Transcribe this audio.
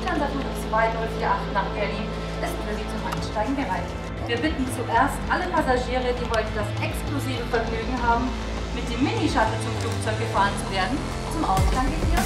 Lufthansa-Flug 2048 nach Berlin ist für Sie zum Einsteigen bereit. Wir bitten zuerst alle Passagiere, die heute das exklusive Vergnügen haben, mit dem Mini-Shuttle zum Flugzeug gefahren zu werden, zum Ausgang in Ihr